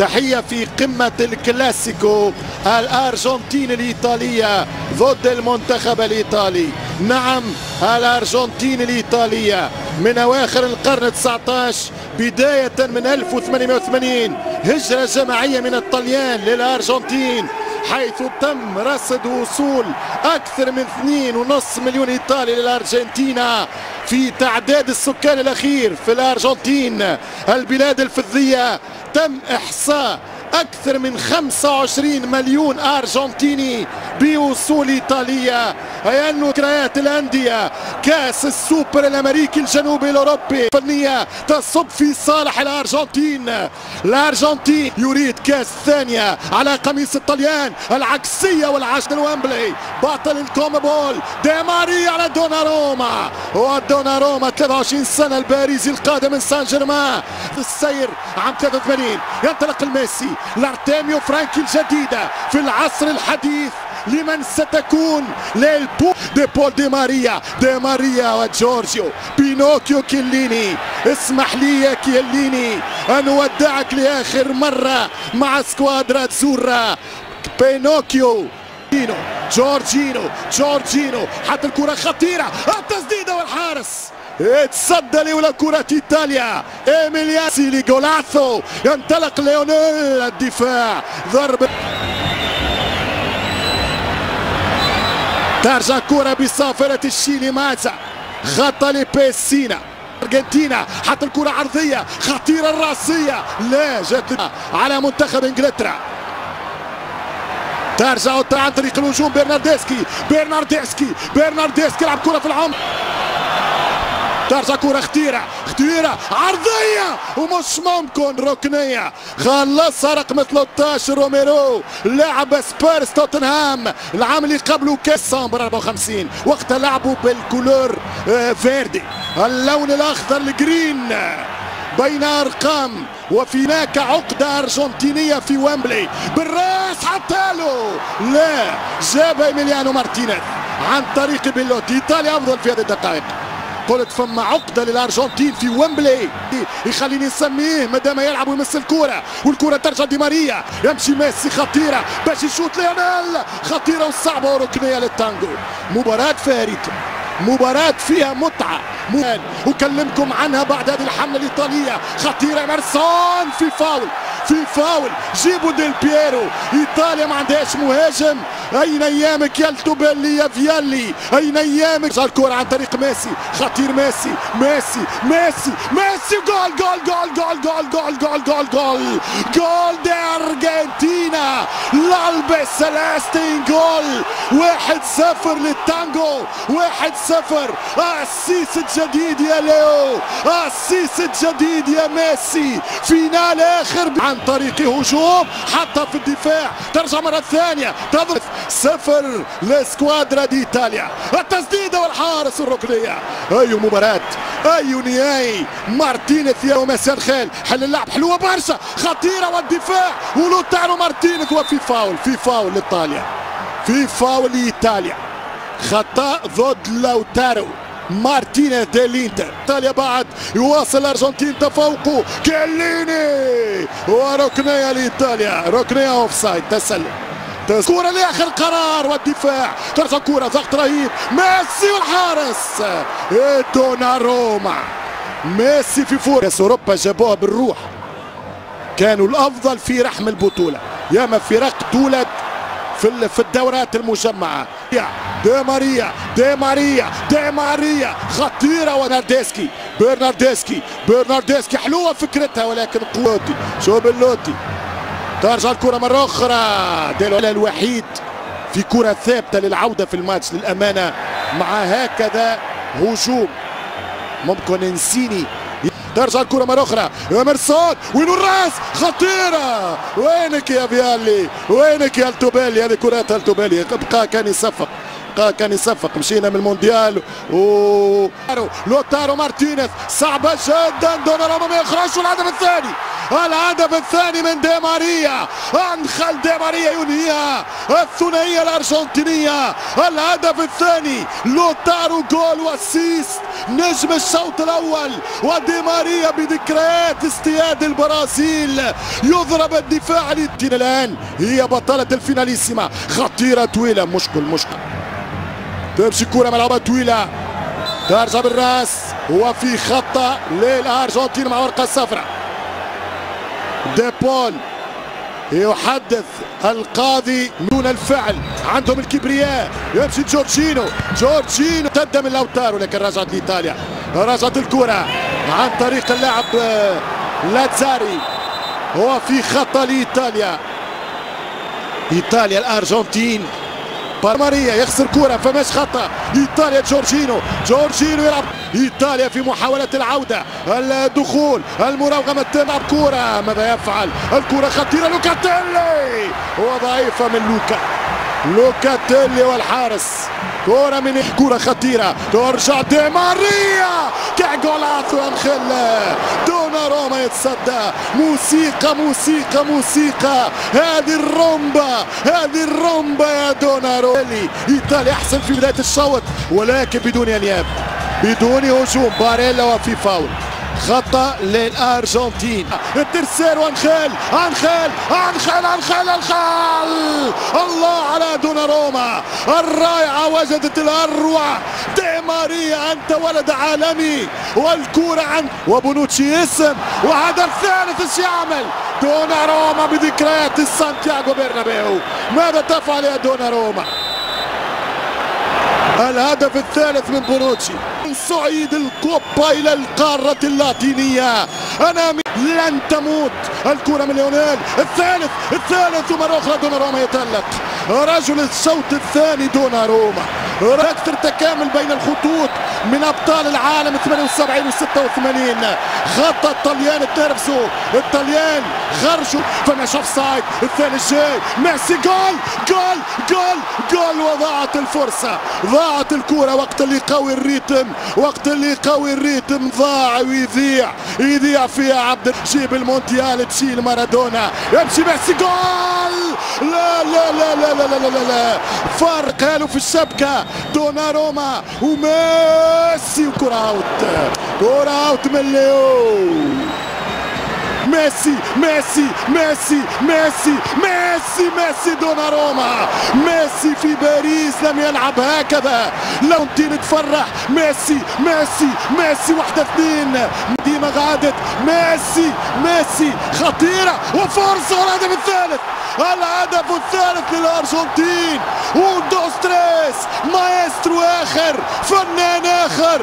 تحية في قمة الكلاسيكو الأرجنتين الإيطالية ضد المنتخب الإيطالي. نعم الأرجنتين الإيطالية من أواخر القرن 19 بداية من 1880 هجرة جماعية من الطليان للأرجنتين. حيث تم رصد وصول أكثر من 2.5 مليون إيطالي للأرجنتينا في تعداد السكان الأخير في الأرجنتين. البلاد الفضية تم إحصاء أكثر من 25 مليون أرجنتيني بوصول إيطاليا أي أن ذكريات الأندية كأس السوبر الأمريكي الجنوبي الأوروبي. فنية تصب في صالح الأرجنتين. الأرجنتين يريد كأس ثانية على قميص الطليان العكسية والعشر ويمبلي بطل الكومبول دي ماريا على دوناروما. ودوناروما 23 سنة الباريزي القادم من سان جيرمان. السير عام 83 ينطلق الميسي. لارتيميو فرانكي الجديدة في العصر الحديث لمن ستكون للبو دي بول دي ماريا دي ماريا وجورجيو. بينوكيو كيليني. اسمح لي يا كيليني أن أودعك لآخر مرة مع سكوادرا تزورا بينوكيو. جورجينو جورجينو. حتى الكرة خطيرة. التسديدة والحارس. تصدى لولا كرة إيطاليا. ايميلياسي لجولاثو ينطلق ليونيل الدفاع. ضربة ترجع كرة بصافرة الشيلي مازا. خطأ لبيسينا. أرجنتينا. حتى الكرة عرضية. خطيرة الرأسية. لا جات على منتخب إنجلترا. ترجع عن طريق الهجوم برناردسكي برناردسكي برناردسكي يلعب كرة في العمق. ترجع كرة خطيرة خطيرة عرضية ومش ممكن ركنية. خلصها رقم 13 روميرو. لاعب سبيرز توتنهام العام اللي قبله كاس سامبر 54 وقتها لعبوا بالكولور فيردي. اللون الأخضر الجرين. بين أرقام وفي هناك عقدة أرجنتينية في ويمبلي. بالراس حتى له لا جاب إيميليانو مارتينيز. عن طريق بيلوتي إيطاليا أفضل في هذه الدقائق. قلت فما عقدة للأرجنتين في ويمبلي. يخليني نسميه مادام يلعب ويمس الكرة والكرة ترجع دي ماريا. يمشي ميسي خطيرة باش يشوط ليونيل. خطيرة وصعبة وركنية للتانجو. مباراة فارقة مباراة فيها متعة. وكلمكم عنها بعد هذه الحملة الإيطالية. خطيرة مارسون في فاول. في فاول. جيبوا ديل بييرو. إيطاليا ما عندهاش مهاجم. أين أيامك يا التوبيلي يا فيالي؟ أين أيامك؟ الكرة عن طريق ميسي. خطير ميسي. ميسي. ميسي. ميسي. جول جول جول جول جول جول جول جول. جول جول دي الألبس سلاستين جول. واحد صفر للتانجو. واحد صفر. السيس الجديد يا ليو. السيس الجديد يا ميسي. فينال آخر عن طريق هجوم. حتى في الدفاع. ترجع مرة ثانية. تضرب صفر لسكوادرا دي إيطاليا. التسديدة والحارس الركنية. أي مباراة. اي نهائي مارتينيز يا ومسير خيل حل اللعب حلوة برشا خطيرة والدفاع. ولوتارو مارتينيز وفي فاول في فاول لإيطاليا. في فاول لإيطاليا. خطأ ضد لوتارو مارتينيز ديلينتر إيطاليا بعد يواصل الأرجنتين تفوقه. كيليني! وركنيه لإيطاليا. ركنيه اوف سايد تسلل. كرة لآخر قرار والدفاع. ترجع كرة ضغط رهيب. ميسي والحارس. دوناروما. ميسي في فور. كأس أوروبا جابوها بالروح. كانوا الأفضل في رحم البطولة. ياما فرق تولد في في الدورات المجمعة. دي ماريا دي ماريا دي ماريا. خطيرة وناردسكي برناردسكي برناردسكي حلوة فكرتها ولكن قوتي. شو بلوتي ترجع الكرة مرة أخرى. ديلولا الوحيد في كرة ثابتة للعودة في الماتش للأمانة. مع هكذا هجوم. ممكن إنسيني. ترجع الكرة مرة أخرى. إمرسون وين الرأس؟ خطيرة. وينك يا فيالي؟ وينك يا التوبيلي؟ هذه كرات التوبيلي. بقى كان يصفق. كان يصفق مشينا من المونديال و لوتارو مارتينيز صعبة جدا دوناروما ما يخرجش الهدف الثاني الهدف الثاني من دي ماريا أنخل دي ماريا ينهيها الثنائية الأرجنتينية الهدف الثاني لوتارو goal و assist نجم الشوط الأول ودي ماريا بذكريات استياد البرازيل يضرب الدفاع الآن هي بطلة الفيناليسيما خطيرة طويلة مشكل مشكل. تمشي كرة ملعوبة طويلة. ترجع بالراس. وفي خطة للأرجنتين مع ورقة صفراء ديبول يحدث القاضي دون الفعل. عندهم الكبرياء. يمشي جورجينو. جورجينو تد من لوتارو لكن رجعت لإيطاليا. رجعت الكرة عن طريق اللاعب لاتزاري. هو في خطا لإيطاليا. إيطاليا الأرجنتين. ماريا يخسر كرة فماش خطأ. إيطاليا جورجينو جورجينو يلعب. إيطاليا في محاولة العودة. الدخول المراوغمة تلعب كرة ماذا يفعل؟ الكرة خطيرة. لوكاتيلي! وضعيفة من لوكا لوكاتيلي والحارس. كرة من كرة خطيرة ترجع دي ماريا كجولات وانخل دونا روما يتصدى موسيقى موسيقى موسيقى هذه الرومبا هذه الرومبا يا دونا روما ايطاليا احسن في بداية الشوط ولكن بدون الياب بدون هجوم باريلا وفي فاول خطأ للأرجنتين. الترسير وانخيل انخيل انخيل انخيل انخيل. الله على دوناروما الرائعة وجدت الأروع. دي ماريا أنت ولد عالمي. والكورة عن وبونوتشي اسم. وهذا الثالث إيش يعمل دوناروما بذكريات سانتياغو برنابيو. ماذا تفعل يا دوناروما الهدف الثالث من بونوتشي. من صعيد الكوبا إلى القارة اللاتينية. أنا لن تموت الكرة من ليونيل. الثالث الثالث ومره أخرى دوناروما يتألق. رجل الشوط الثاني دوناروما أكثر تكامل بين الخطوط. من أبطال العالم 78 و 86 خطا الطليان تنرفزوا الطليان خرجوا فمش offside. الثاني الجاي. ميسي goal. goal. goal. goal. وضاعت الفرصة. ضاعت الكرة. وقت اللي قوي ال rythme. وقت اللي قوي ال rythme. ضاع ويضيع يضيع فيها عبد جيب المونديال. تشيل مارادونا. يمشي ميسي جول. لا لا لا لا لا لا لا, لا. فرق قالوا في الشبكه دوناروما وميسي وكره out. كره out من ليو ميسي ميسي ميسي ميسي ميسي ميسي دوناروما ميسي في باريس لم يلعب هكذا لو تين تفرح ميسي ميسي ميسي واحدة اثنين ديما غادت ميسي ميسي خطيرة وفرصة والهدف الثالث الهدف الثالث للأرجنتين ودوستريس مايسترو آخر فنان آخر